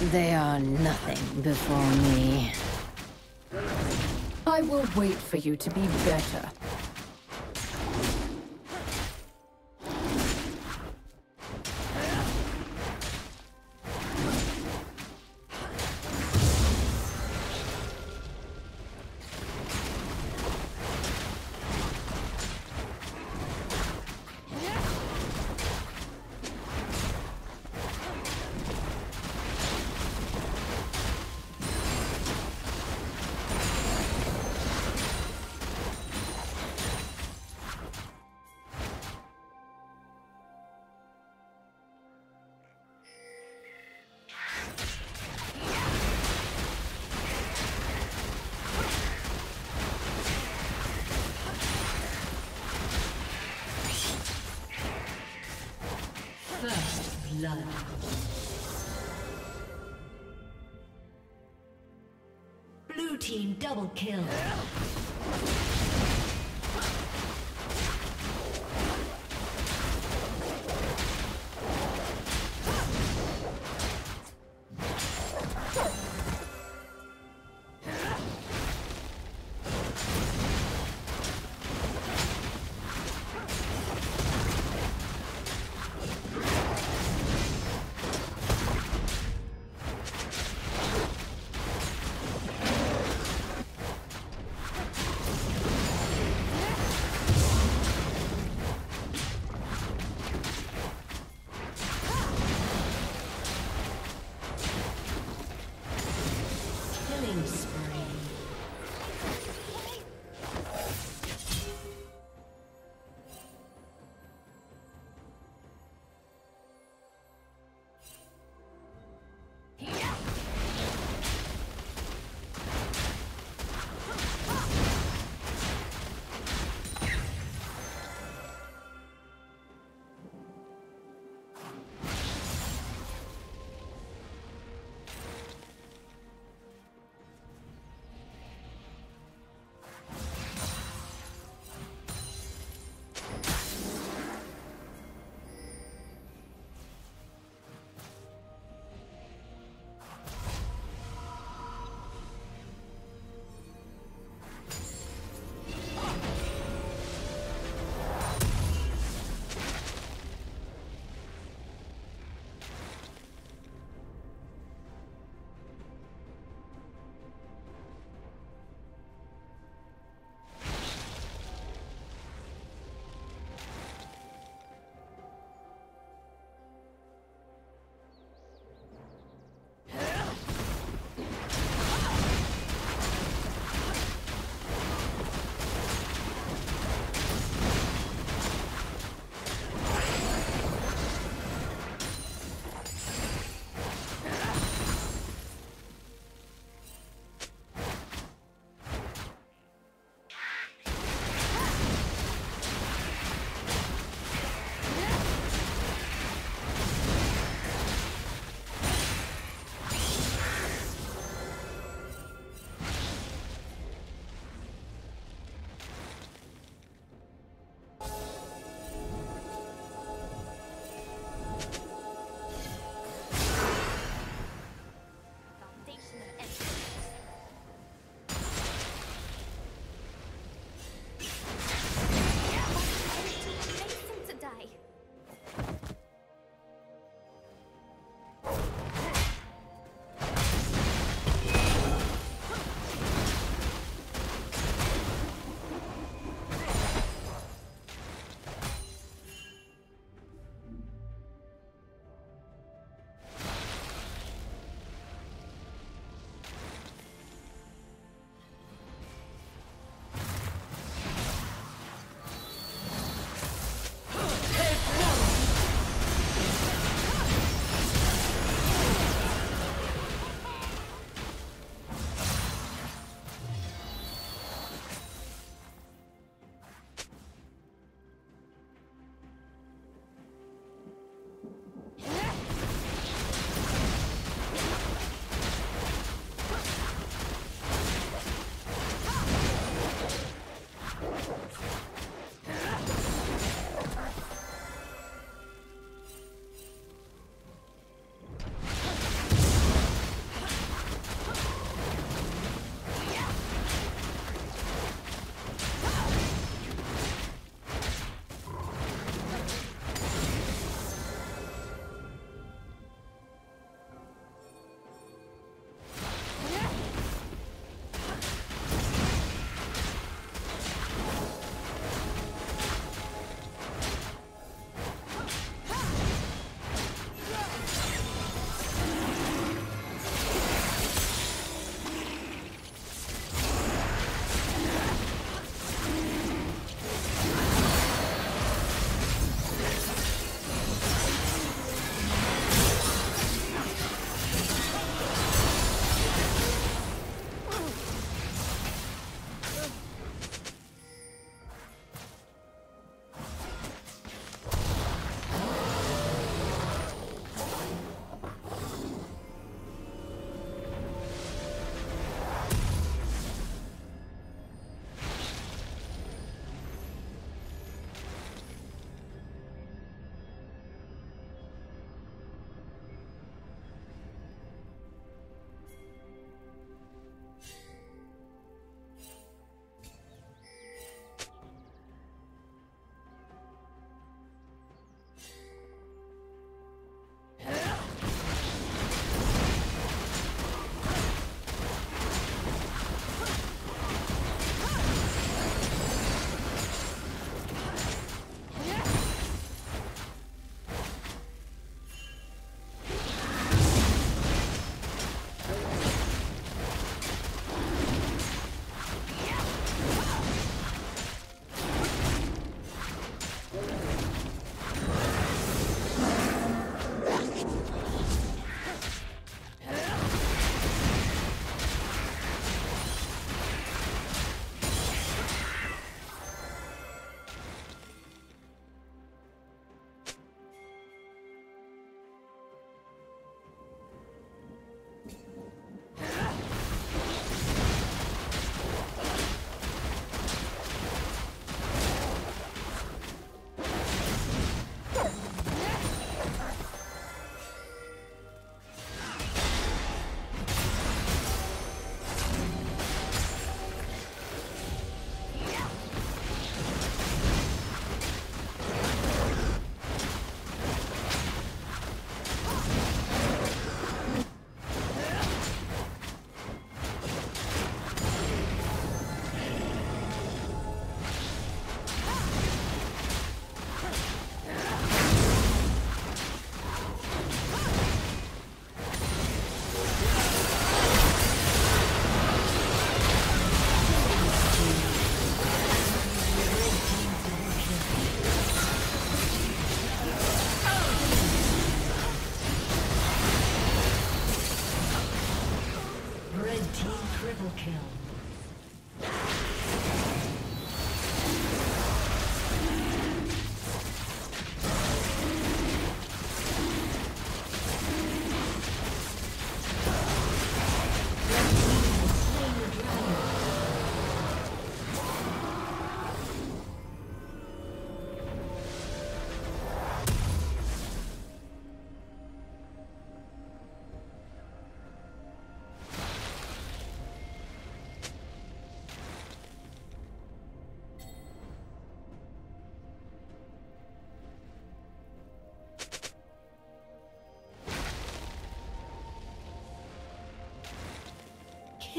They are nothing before me. I will wait for you to be better. Double kill.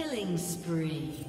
Killing spree.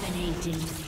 Dominating.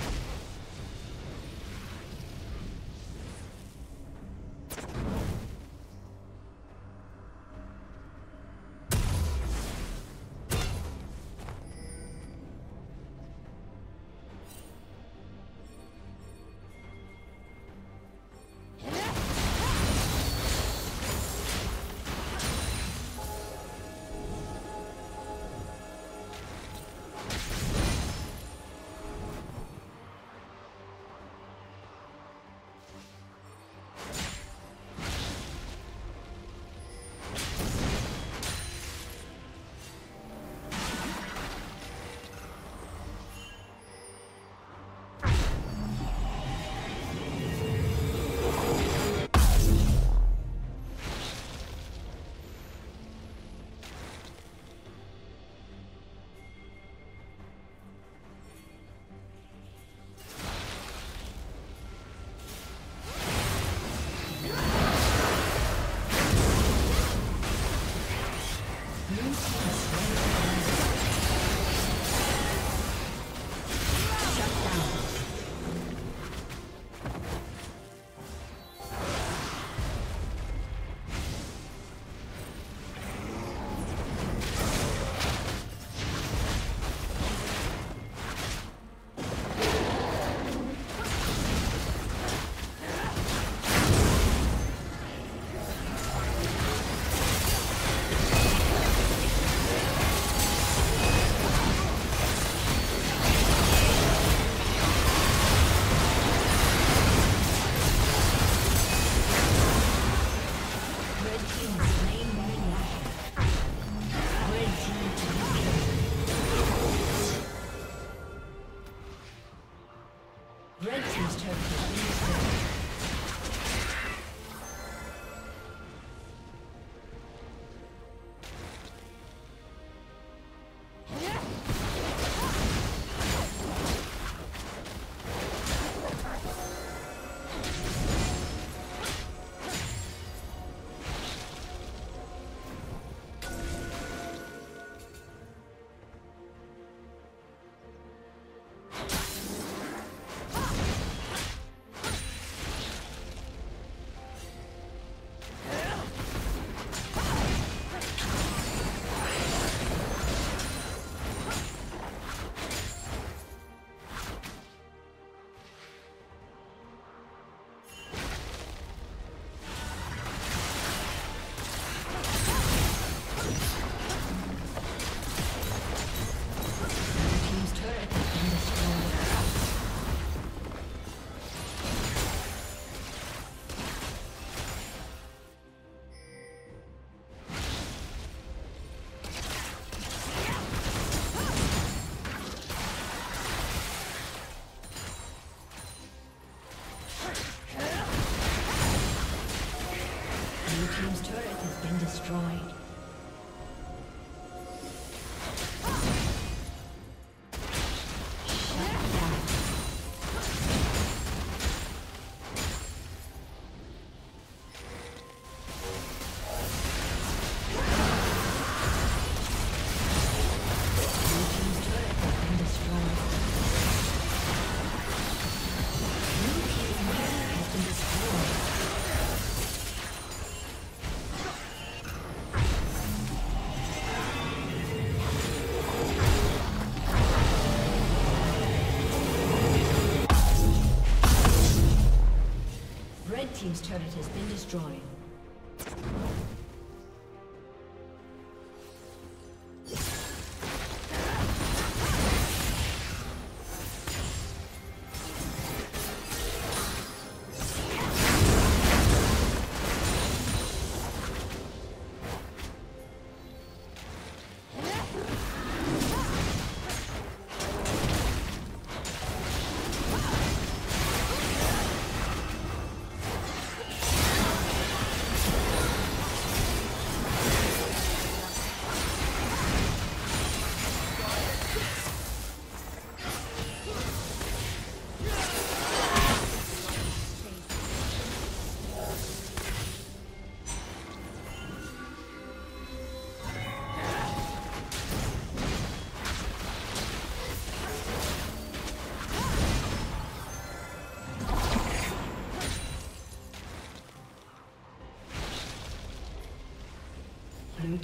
Destroyed.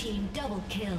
Team double kill.